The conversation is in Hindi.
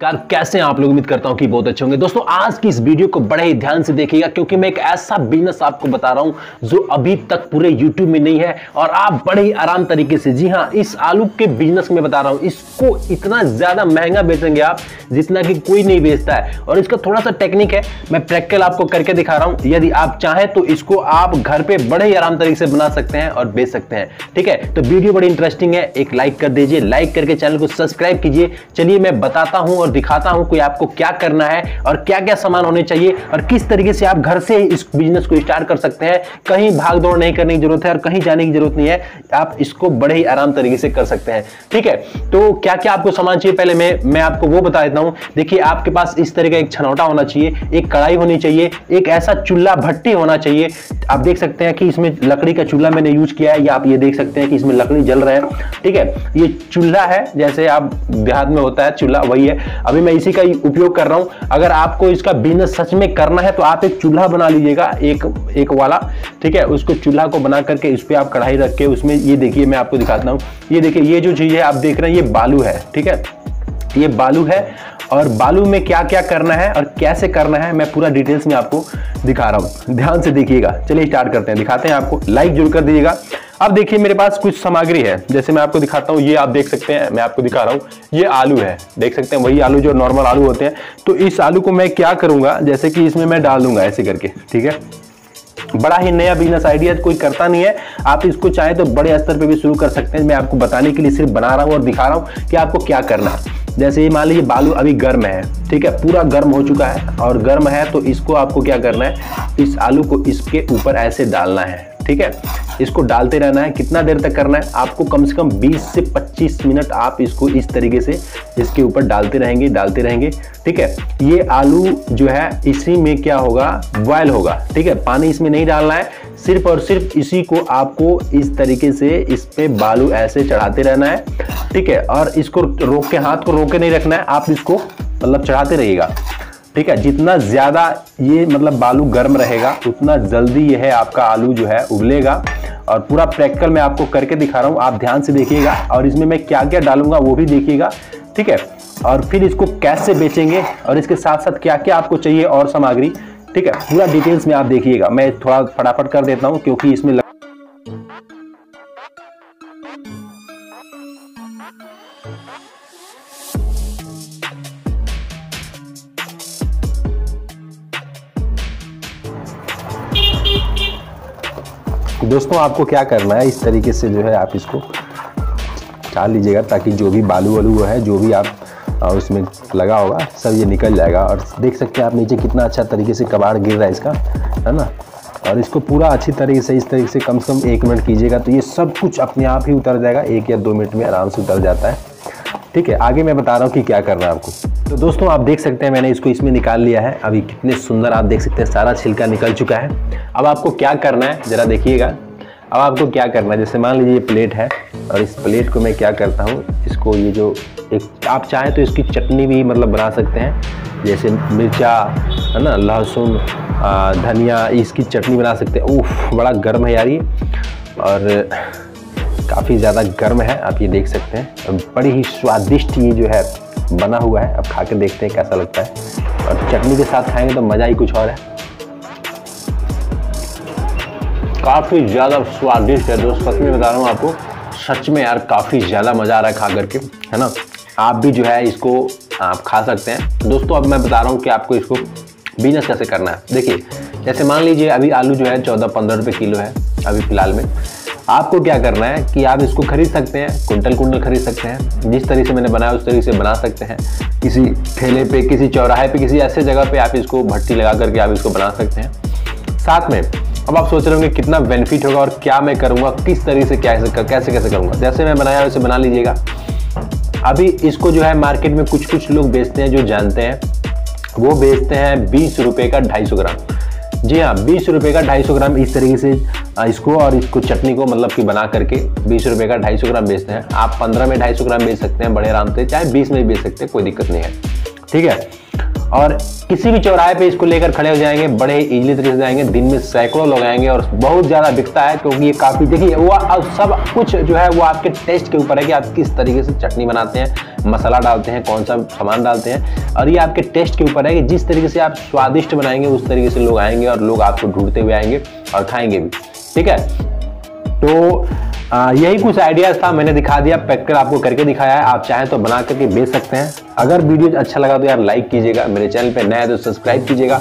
कार कैसे हैं आप लोग उम्मीद करता हूँ कि बहुत अच्छे होंगे। दोस्तों, आज की इस वीडियो को बड़े ही ध्यान से देखिएगा, क्योंकि मैं एक ऐसा बिज़नेस आपको बता रहा हूँ, जो अभी तक पूरे YouTube में नहीं है, और आप बड़े ही आराम तरीके से, जी हाँ, इस आलू के बिज़नेस में बता रहा हूँ, इसको इतना ज़्यादा महँगा बेचेंगे आप, जितना कि कोई नहीं बेचता है। और इसका थोड़ा सा टेक्निक है, मैं प्रैक्टिकल आपको करके दिखा रहा हूँ, यदि आप चाहें तो इसको आप घर पर बड़े ही आराम तरीके से बना सकते हैं और बेच सकते हैं, ठीक है? तो वीडियो बड़ी इंटरेस्टिंग है, एक लाइक कर दीजिए लाइक करके चैनल को सब्सक्राइब कीजिए। चलिए, मैं बताता हूँ और दिखाता हूँ कि आपको क्या करना है और क्या क्या सामान होने चाहिए और किस तरीके से आप घर से ही इस बिज़नेस को स्टार्ट कर सकते हैं। कहीं भाग दौड़ नहीं करने की ज़रूरत है और कहीं जाने की ज़रूरत नहीं है। आप इसको बड़े ही आराम तरीके से कर सकते हैं। ठीक है? तो क्या क्या आपको सामान चाहिए? पहले मैं मैं आपको वो बता देता हूँ। देखिए, आपके पास इस तरह का एक छनौटा होना चाहिए, एक कढ़ाई होनी चाहिए, एक ऐसा चूल्हा भट्टी होना चाहिए। आप देख सकते हैं कि इसमें लकड़ी का चूल्हा मैंने यूज़ किया है। या आप ये देख सकते हैं कि इसमें लकड़ी जल रहा है। ठीक है? ये चूल्हा है, जैसे आप देहात में होता है, चूल्हा वही है। अभी मैं इसी का उपयोग कर रहा हूँ। अगर आपको इसका बिज़नेस सच में करना है तो आप एक चूल्हा बना लीजिएगा, एक एक वाला, ठीक है? उसको चूल्हा को बना करके इस पर आप कढ़ाई रख के उसमें, ये देखिए, मैं आपको दिखाता हूँ। ये देखिए, ये जो चीज़ है, आप देख रहे हैं, ये बालू है, ठीक है? ये बालू है, और बालू में क्या क्या करना है और कैसे करना है, मैं पूरा डिटेल्स में आपको दिखा रहा हूँ। ध्यान से देखिएगा। चलिए स्टार्ट करते हैं। दिखाते हैं आपको। लाइक ज़रूर कर दीजिएगा। अब देखिए, मेरे पास कुछ सामग्री है। जैसे मैं आपको दिखाता हूँ, ये आप देख सकते हैं, मैं आपको दिखा रहा हूँ, ये आलू है। देख सकते हैं, वही आलू जो नॉर्मल आलू होते हैं। तो इस आलू को मैं क्या करूँगा, जैसे कि इसमें मैं डाल दूँगा ऐसे करके, ठीक है? बड़ा ही नया बिज़नेस आइडिया कोई करता नहीं है। आप इसको चाहे तो बड़े स्तर पे भी शुरू कर सकते हैं। मैं आपको बताने के लिए सिर्फ़ बना रहा हूँ और दिखा रहा हूँ कि आपको क्या करना है। जैसे ये मान लीजिए, बालू अभी गर्म है, ठीक है? पूरा गर्म हो चुका है और गर्म है तो इसको आपको क्या करना है? इस आलू को इसके ऊपर ऐसे डालना है। ठीक है? इसको डालते रहना है। कितना देर तक करना है? आपको कम से कम 20 से 25 मिनट आप इसको इस तरीके से इसके ऊपर डालते रहेंगे डालते रहेंगे। ठीक है? ये आलू जो है, इसी में क्या होगा? बॉयल होगा। ठीक है? पानी इसमें नहीं डालना है। सिर्फ़ और सिर्फ़ इसी को आपको इस तरीके से इस पे बालू ऐसे चढ़ाते रहना है। ठीक है? और इसको रोक के, हाथ को रोके नहीं रखना है। आप इसको मतलब चढ़ाते रहिएगा। ठीक है, जितना ज़्यादा ये मतलब बालू गर्म रहेगा, उतना जल्दी यह है आपका आलू जो है उबलेगा। और पूरा प्रैक्टिकल मैं आपको करके दिखा रहा हूँ, आप ध्यान से देखिएगा। और इसमें मैं क्या क्या डालूँगा वो भी देखिएगा, ठीक है? और फिर इसको कैसे बेचेंगे, और इसके साथ साथ क्या क्या आपको चाहिए और सामग्री, ठीक है? पूरा डिटेल्स में आप देखिएगा। मैं थोड़ा फटाफट कर देता हूँ, क्योंकि इसमें लग... दोस्तों, आपको क्या करना है? इस तरीके से जो है आप इसको डाल लीजिएगा ताकि जो भी बालू वालू है, जो भी आप उसमें लगा होगा, सब ये निकल जाएगा। और देख सकते हैं आप नीचे कितना अच्छा तरीके से कबाड़ गिर रहा है इसका, है ना? और इसको पूरा अच्छी तरीके से, इस तरीके से कम से कम एक मिनट कीजिएगा तो ये सब कुछ अपने आप ही उतर जाएगा। एक या दो मिनट में आराम से उतर जाता है। ठीक है, आगे मैं बता रहा हूँ कि क्या करना है आपको। तो दोस्तों, आप देख सकते हैं मैंने इसको इसमें निकाल लिया है। अभी कितने सुंदर आप देख सकते हैं, सारा छिलका निकल चुका है। अब आपको क्या करना है, ज़रा देखिएगा। अब आपको क्या करना है, जैसे मान लीजिए ये प्लेट है, और इस प्लेट को मैं क्या करता हूँ, इसको ये जो एक, आप चाहें तो इसकी चटनी भी मतलब बना सकते हैं। जैसे मिर्चा, है ना, लहसुन धनिया, इसकी चटनी बना सकते हैं। उफ, बड़ा गर्म है यार ये। और काफ़ी ज़्यादा गर्म है, आप ये देख सकते हैं। बड़ी ही स्वादिष्ट ये जो है बना हुआ है। अब खा के देखते हैं कैसा लगता है। और चटनी के साथ खाएँगे तो मज़ा ही कुछ और है। काफ़ी ज़्यादा स्वादिष्ट है दोस्त। सच में बता रहा हूँ आपको, सच में यार काफ़ी ज़्यादा मज़ा आ रहा है खा करके, है ना? आप भी जो है इसको, आप खा सकते हैं। दोस्तों, अब मैं बता रहा हूँ कि आपको इसको बिज़नेस कैसे करना है। देखिए, जैसे मान लीजिए अभी आलू जो है चौदह पंद्रह रुपये किलो है अभी फ़िलहाल में। आपको क्या करना है कि आप इसको खरीद सकते हैं, कुंटल कुंटल खरीद सकते हैं, जिस तरीके से मैंने बनाया उस तरीके से बना सकते हैं। किसी ठेले पे, किसी चौराहे पे, किसी ऐसे जगह पे आप इसको भट्टी लगा करके आप इसको बना सकते हैं। साथ में, अब आप सोच रहे होंगे कितना बेनिफिट होगा और क्या मैं करूँगा, किस तरीके से कैसे कैसे कैसे करूँगा। जैसे मैं बनाया, वैसे बना लीजिएगा। अभी इसको जो है मार्केट में कुछ कुछ लोग बेचते हैं जो जानते हैं। वो बेचते हैं बीस रुपये का ढाई सौ ग्राम। जी हाँ बीस रुपये का ढाई सौ ग्राम इस तरीके से इसको और इसको चटनी को मतलब कि बना करके बीस रुपये का ढाई सौ ग्राम बेचते हैं। आप पंद्रह में ढाई सौ ग्राम बेच सकते हैं बड़े आराम से, चाहे बीस में भी बेच सकते हैं, कोई दिक्कत नहीं है। ठीक है? और किसी भी चौराहे पे इसको लेकर खड़े हो जाएँगे, बड़े इजीली तरीके से जाएँगे, दिन में सैकड़ों लोग आएँगे और बहुत ज़्यादा बिकता है क्योंकि ये काफ़ी, देखिए वो अब सब कुछ जो है वो आपके टेस्ट के ऊपर है कि आप किस तरीके से चटनी बनाते हैं, मसाला डालते हैं, कौन सा सामान डालते हैं और ये आपके टेस्ट के ऊपर है कि जिस तरीके से आप स्वादिष्ट बनाएँगे, उस तरीके से लोग आएँगे और लोग आपको ढूंढते हुए आएँगे और खाएँगे भी। ठीक है? तो आ, यही कुछ आइडियाज़ था मैंने दिखा दिया पैक कर आपको करके दिखाया है। आप चाहें तो बना करके बेच सकते हैं। अगर वीडियो अच्छा लगा तो यार लाइक कीजिएगा मेरे चैनल पे नया तो सब्सक्राइब कीजिएगा।